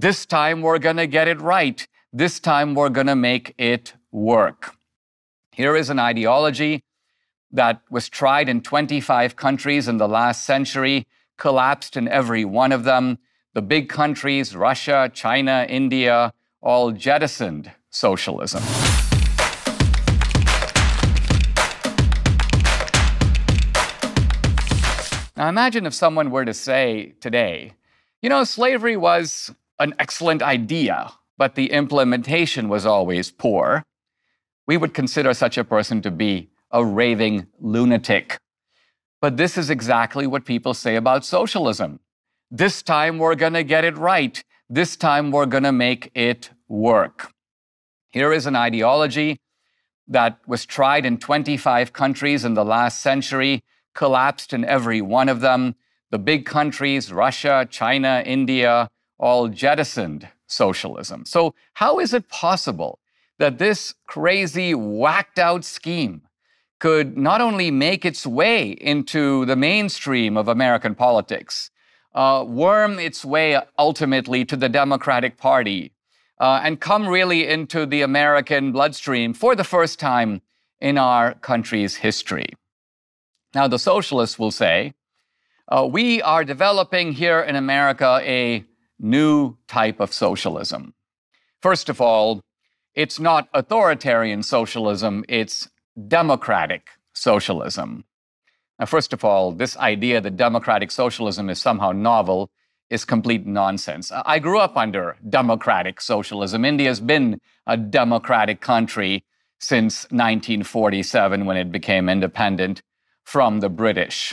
This time we're going to get it right. This time we're going to make it work. Here is an ideology that was tried in 25 countries in the last century, collapsed in every one of them. The big countries, Russia, China, India, all jettisoned socialism. Now imagine if someone were to say today, you know, slavery was an excellent idea, but the implementation was always poor. We would consider such a person to be a raving lunatic. But this is exactly what people say about socialism. This time we're going to get it right. This time we're going to make it work. Here is an ideology that was tried in 25 countries in the last century, collapsed in every one of them. The big countries, Russia, China, India, all jettisoned socialism. So, how is it possible that this crazy, whacked out scheme could not only make its way into the mainstream of American politics, uh, worm its way ultimately to the Democratic Party, uh, and come really into the American bloodstream for the first time in our country's history. Now, the socialists will say, uh, we are developing here in America a new type of socialism. First of all, it's not authoritarian socialism, it's democratic socialism. Now, first of all, this idea that democratic socialism is somehow novel is complete nonsense. I grew up under democratic socialism. India's been a democratic country since 1947 when it became independent from the British.